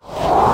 you